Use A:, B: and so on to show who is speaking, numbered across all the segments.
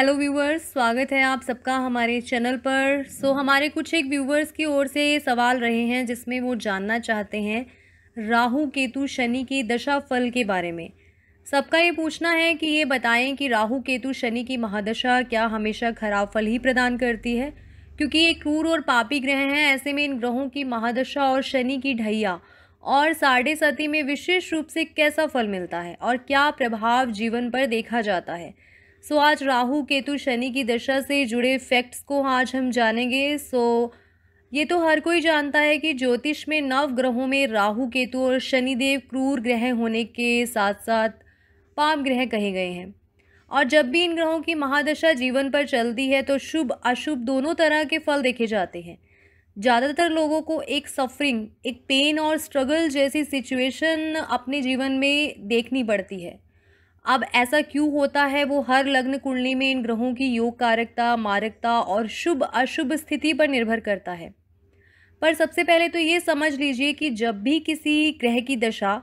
A: Hello viewers स्वागत है आप सबका हमारे चैनल पर। सो so, हमारे कुछ एक व्यूवर्स की ओर से सवाल रहे हैं जिसमें वो जानना चाहते हैं राहु केतु शनि की दशा फल के बारे में। सबका ये पूछना है कि ये बताएँ कि राहु केतु शनि की महादशा क्या हमेशा खराब फल ही प्रदान करती है? क्योंकि ये क्रूर और पापी ग्रह हैं ऐसे में इन ग्रहों की महादशा और शनि की ढैया और साढ़े सती में विशेष रूप से कैसा फल मिलता है और क्या प्रभाव जीवन पर देखा जाता है? सो आज राहु केतु शनि की दशा से जुड़े फैक्ट्स को आज हम जानेंगे। सो ये तो हर कोई जानता है कि ज्योतिष में नव ग्रहों में राहु केतु और शनिदेव क्रूर ग्रह होने के साथ साथ पाप ग्रह कहे गए हैं। और जब भी इन ग्रहों की महादशा जीवन पर चलती है तो शुभ, अशुभ दोनों तरह के फल देखे जाते हैं। ज़्यादातर लोगों को एक सफरिंग एक पेन और स्ट्रगल जैसी सिचुएशन अपने जीवन में देखनी पड़ती है। अब ऐसा क्यों होता है? वो हर लग्न कुंडली में इन ग्रहों की योग कारकता, मारकता और शुभ अशुभ स्थिति पर निर्भर करता है। पर सबसे पहले तो ये समझ लीजिए कि जब भी किसी ग्रह की दशा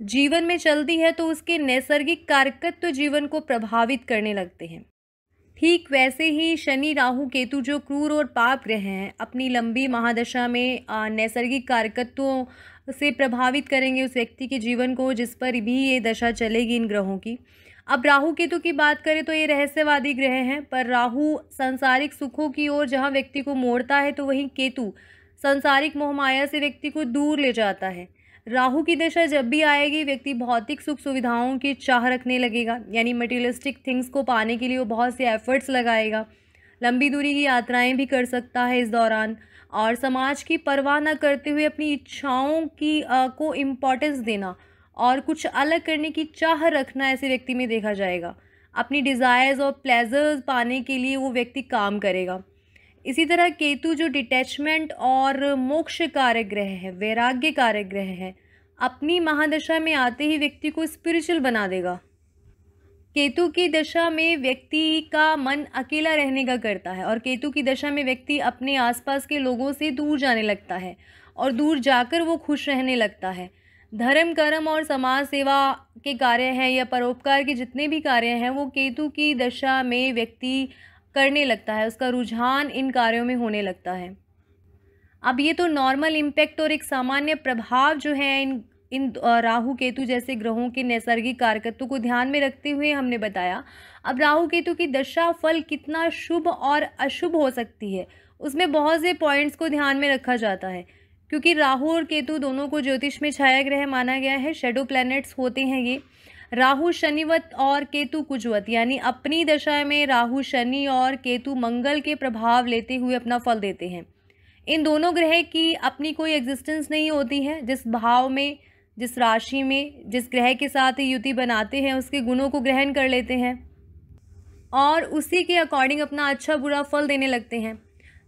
A: जीवन में चलती है तो उसके नैसर्गिक कारकत्व तो जीवन को प्रभावित करने लगते हैं। ठीक वैसे ही शनि राहु केतु जो क्रूर और पाप ग्रह हैं, अपनी लंबी महादशा में नैसर्गिक कारकत्वों से प्रभावित करेंगे उस व्यक्ति के जीवन को जिस पर भी ये दशा चलेगी इन ग्रहों की। अब राहु केतु की बात करें तो ये रहस्यवादी ग्रह हैं, पर राहु सांसारिक सुखों की ओर जहाँ व्यक्ति को मोड़ता है तो वहीं केतु सांसारिक मोहमाया से व्यक्ति को दूर ले जाता है। राहु की दशा जब भी आएगी व्यक्ति भौतिक सुख सुविधाओं की चाह रखने लगेगा। यानी मटेरियलिस्टिक थिंग्स को पाने के लिए वो बहुत से एफर्ट्स लगाएगा। लंबी दूरी की यात्राएँ भी कर सकता है इस दौरान। और समाज की परवाह न करते हुए अपनी इच्छाओं की आ, को इम्पोर्टेंस देना और कुछ अलग करने की चाह रखना ऐसे व्यक्ति में देखा जाएगा। अपनी डिज़ायर्स और प्लेजर्स पाने के लिए वो व्यक्ति काम करेगा। इसी तरह केतु जो डिटैचमेंट और मोक्ष कारक ग्रह है वैराग्य कारक ग्रह है, अपनी महादशा में आते ही व्यक्ति को स्पिरिचुअल बना देगा। केतु की दशा में व्यक्ति का मन अकेला रहने का करता है और केतु की दशा में व्यक्ति अपने आसपास के लोगों से दूर जाने लगता है और दूर जाकर वो खुश रहने लगता है। धर्म, कर्म और समाज सेवा के कार्य हैं या परोपकार के जितने भी कार्य हैं, वो केतु की दशा में व्यक्ति करने लगता है, उसका रुझान इन कार्यों में होने लगता है। अब ये तो नॉर्मल इम्पैक्ट और एक सामान्य प्रभाव जो है इन इन राहु केतु जैसे ग्रहों के नैसर्गिक कारकत्व को ध्यान में रखते हुए हमने बताया, अब राहु केतु की दशा फल कितना शुभ और अशुभ हो सकती है, उसमें बहुत से पॉइंट्स को ध्यान में रखा जाता है, क्योंकि राहु और केतु दोनों को ज्योतिष में छाया ग्रह माना गया है शेडो प्लैनेट्स होते हैं ये राहु शनिवत और केतु कुजवत यानी अपनी दशा में राहु शनि और केतु मंगल के प्रभाव लेते हुए अपना फल देते हैं। इन दोनों ग्रह की अपनी कोई एग्जिस्टेंस नहीं होती है। जिस भाव में जिस राशि में जिस ग्रह के साथ युति बनाते हैं उसके गुणों को ग्रहण कर लेते हैं और उसी के अकॉर्डिंग अपना अच्छा बुरा फल देने लगते हैं।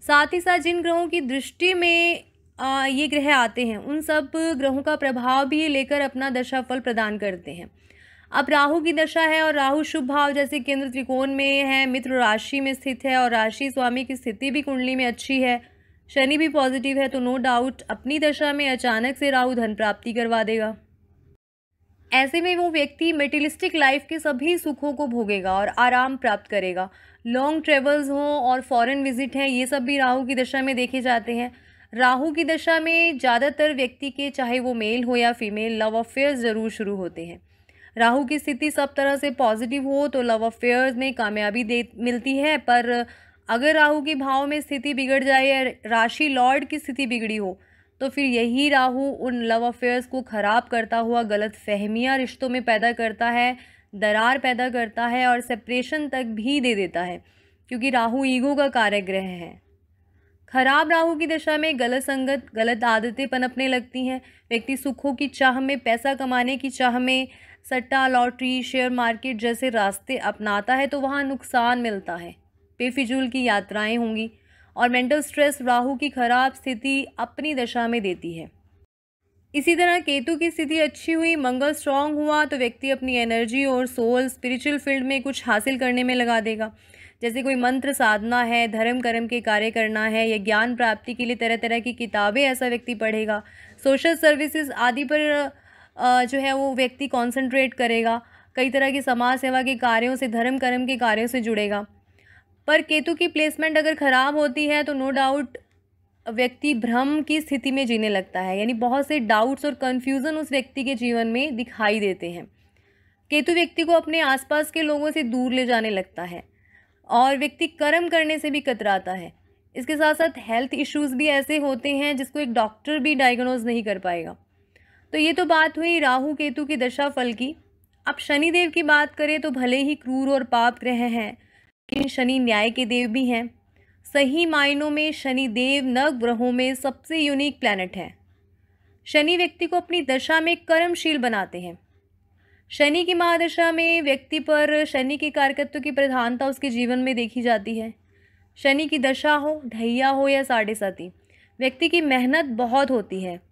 A: साथ ही साथ जिन ग्रहों की दृष्टि में आ, ये ग्रह आते हैं उन सब ग्रहों का प्रभाव भी लेकर अपना दशा फल प्रदान करते हैं। अब राहु की दशा है और राहु शुभ भाव जैसे केंद्र त्रिकोण में है, मित्र राशि में स्थित है और राशि स्वामी की स्थिति भी कुंडली में अच्छी है। शनि भी पॉजिटिव है तो नो डाउट अपनी दशा में अचानक से राहु धन प्राप्ति करवा देगा। ऐसे में वो व्यक्ति मेटेलिस्टिक लाइफ के सभी सुखों को भोगेगा और आराम प्राप्त करेगा। लॉन्ग ट्रेवल्स हों और फॉरेन विज़िट हैं, ये सब भी राहु की दशा में देखे जाते हैं। राहु की दशा में ज़्यादातर व्यक्ति के, चाहे वो मेल हो या फीमेल लव अफेयर्स ज़रूर शुरू होते हैं। राहु की स्थिति सब तरह से पॉजिटिव हो तो लव अफेयर्स में कामयाबी दे, मिलती है, पर अगर राहु की भाव में स्थिति बिगड़ जाए या राशि लॉर्ड की स्थिति बिगड़ी हो तो फिर यही राहु उन लव अफेयर्स को ख़राब करता हुआ गलत फहमियाँ रिश्तों में पैदा करता है, दरार पैदा करता है और सेपरेशन तक भी दे देता है, क्योंकि राहु ईगो का कार्य ग्रह है। खराब राहु की दशा में गलत संगत, गलत आदतें पनपने लगती हैं। व्यक्ति सुखों की चाह में, पैसा कमाने की चाह में सट्टा, लॉटरी, शेयर मार्केट जैसे रास्ते अपनाता है तो वहाँ नुकसान मिलता है। बेफिजूल की यात्राएँ होंगी और मेंटल स्ट्रेस राहु की खराब स्थिति अपनी दशा में देती है। इसी तरह केतु की स्थिति अच्छी हुई, मंगल स्ट्रांग हुआ तो व्यक्ति अपनी एनर्जी और सोल स्पिरिचुअल फ़ील्ड में कुछ हासिल करने में लगा देगा। जैसे कोई मंत्र साधना है, धर्म कर्म के कार्य करना है, या ज्ञान प्राप्ति के लिए तरह तरह की किताबें ऐसा व्यक्ति पढ़ेगा। सोशल सर्विसेज़ आदि पर जो है वो व्यक्ति कॉन्सेंट्रेट करेगा, कई तरह की समाज सेवा के कार्यों से धर्म कर्म के कार्यों से जुड़ेगा। पर केतु की प्लेसमेंट अगर ख़राब होती है तो नो डाउट व्यक्ति भ्रम की स्थिति में जीने लगता है। यानी बहुत से डाउट्स और कन्फ्यूज़न उस व्यक्ति के जीवन में दिखाई देते हैं। केतु व्यक्ति को अपने आसपास के लोगों से दूर ले जाने लगता है और व्यक्ति कर्म करने से भी कतराता है। इसके साथ साथ हेल्थ इश्यूज़ भी ऐसे होते हैं, जिसको एक डॉक्टर भी डायग्नोज नहीं कर पाएगा। तो ये तो बात हुई राहु केतु की दशा फल की। अब शनिदेव की बात करें तो भले ही क्रूर और पाप ग्रह हैं, लेकिन शनि न्याय के देव भी हैं। सही मायनों में शनि देव नव ग्रहों में सबसे यूनिक प्लैनेट है। शनि व्यक्ति को अपनी दशा में कर्मशील बनाते हैं। शनि की महादशा में व्यक्ति पर शनि के कारकत्व की प्रधानता उसके जीवन में देखी जाती है। शनि की दशा हो, ढैया हो या साढ़े साथी व्यक्ति की मेहनत बहुत होती है।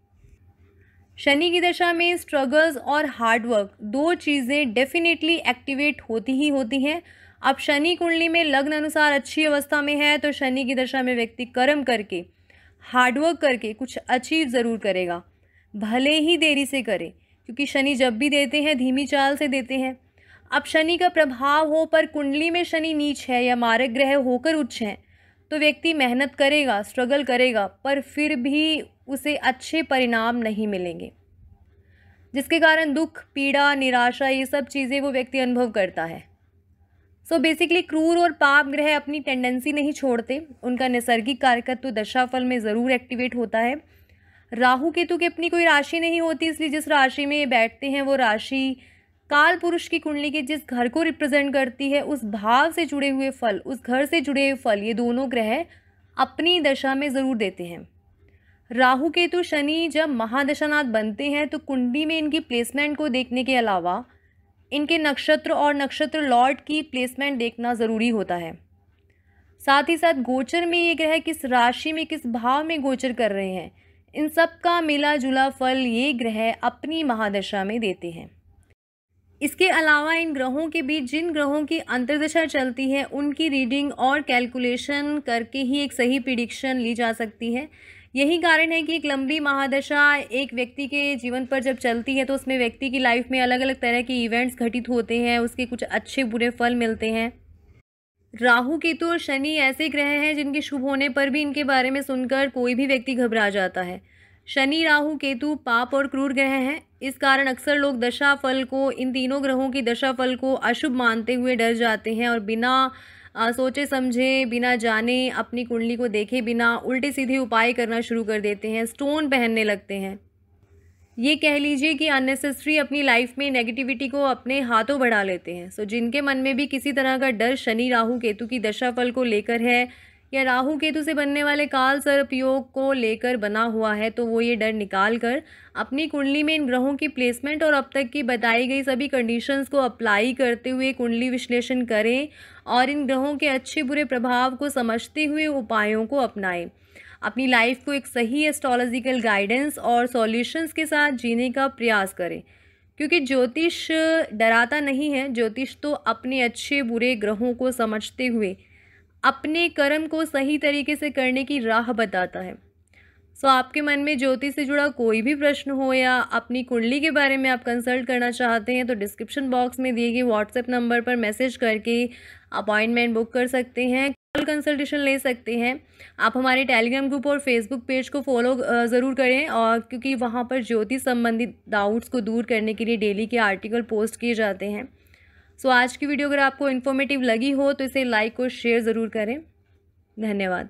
A: शनि की दशा में स्ट्रगल्स और हार्डवर्क दो चीज़ें डेफिनेटली एक्टिवेट होती ही होती हैं। अब शनि कुंडली में लग्न अनुसार अच्छी अवस्था में है तो शनि की दशा में व्यक्ति कर्म करके हार्डवर्क करके कुछ अचीव ज़रूर करेगा। भले ही देरी से करे, क्योंकि शनि जब भी देते हैं, धीमी चाल से देते हैं। अब शनि का प्रभाव हो, पर कुंडली में शनि नीच है या मारक ग्रह होकर उच्च है तो व्यक्ति मेहनत करेगा स्ट्रगल करेगा, पर फिर भी उसे अच्छे परिणाम नहीं मिलेंगे। जिसके कारण दुख, पीड़ा, निराशा, ये सब चीज़ें वो व्यक्ति अनुभव करता है। सो बेसिकली क्रूर और पाप ग्रह अपनी टेंडेंसी नहीं छोड़ते। उनका नैसर्गिक कारकत्व दशाफल में ज़रूर एक्टिवेट होता है। राहु केतु की अपनी कोई राशि नहीं होती, इसलिए जिस राशि में ये बैठते हैं, वो राशि काल पुरुष की कुंडली के जिस घर को रिप्रेजेंट करती है, उस भाव से जुड़े हुए फल, उस घर से जुड़े हुए फल, ये दोनों ग्रह अपनी दशा में ज़रूर देते हैं। राहु केतु शनि जब महादशानाथ बनते हैं तो कुंडली में इनकी प्लेसमेंट को देखने के अलावा, इनके नक्षत्र और नक्षत्र लॉर्ड की प्लेसमेंट देखना ज़रूरी होता है। साथ ही साथ गोचर में ये ग्रह किस राशि में, किस भाव में गोचर कर रहे हैं, इन सब का मिला जुला फल ये ग्रह अपनी महादशा में देते हैं। इसके अलावा इन ग्रहों के बीच, जिन ग्रहों की अंतर्दशा चलती है, उनकी रीडिंग और कैलकुलेशन करके ही एक सही प्रिडिक्शन ली जा सकती है। यही कारण है कि एक लंबी महादशा एक व्यक्ति के जीवन पर जब चलती है तो उसमें व्यक्ति की लाइफ में अलग अलग तरह के इवेंट्स घटित होते हैं, उसके कुछ अच्छे बुरे फल मिलते हैं। राहु केतु और शनि ऐसे ग्रह हैं, जिनके शुभ होने पर भी इनके बारे में सुनकर कोई भी व्यक्ति घबरा जाता है। शनि, राहु, केतु, पाप और क्रूर ग्रह हैं। इस कारण अक्सर लोग दशा फल को, इन तीनों ग्रहों की दशा फल को अशुभ मानते हुए डर जाते हैं और बिना सोचे समझे, बिना जाने, अपनी कुंडली को देखे बिना उल्टे सीधे उपाय करना शुरू कर देते हैं, स्टोन पहनने लगते हैं। ये कह लीजिए कि अननेसेसरी अपनी लाइफ में नेगेटिविटी को अपने हाथों बढ़ा लेते हैं। सो जिनके मन में भी किसी तरह का डर शनि राहु केतु की दशा फल को लेकर है या राहु केतु से बनने वाले काल सर्प योग को लेकर बना हुआ है तो वो ये डर निकाल कर अपनी कुंडली में इन ग्रहों की प्लेसमेंट और अब तक की बताई गई सभी कंडीशंस को अप्लाई करते हुए कुंडली विश्लेषण करें और इन ग्रहों के अच्छे बुरे प्रभाव को समझते हुए उपायों को अपनाएँ। अपनी लाइफ को एक सही एस्ट्रोलॉजिकल गाइडेंस और सॉल्यूशंस के साथ जीने का प्रयास करें, क्योंकि ज्योतिष डराता नहीं है। ज्योतिष तो अपने अच्छे बुरे ग्रहों को समझते हुए अपने कर्म को सही तरीके से करने की राह बताता है। सो आपके मन में ज्योति से जुड़ा कोई भी प्रश्न हो या अपनी कुंडली के बारे में आप कंसल्ट करना चाहते हैं तो डिस्क्रिप्शन बॉक्स में दिए गए व्हाट्सएप नंबर पर मैसेज करके अपॉइंटमेंट बुक कर सकते हैं कॉल कंसल्टेशन ले सकते हैं। आप हमारे टेलीग्राम ग्रुप और फेसबुक पेज को फॉलो ज़रूर करें और क्योंकि वहाँ पर ज्योति संबंधित डाउट्स को दूर करने के लिए डेली के आर्टिकल पोस्ट किए जाते हैं। सो आज की वीडियो अगर आपको इन्फॉर्मेटिव लगी हो तो इसे लाइक और शेयर ज़रूर करें। धन्यवाद।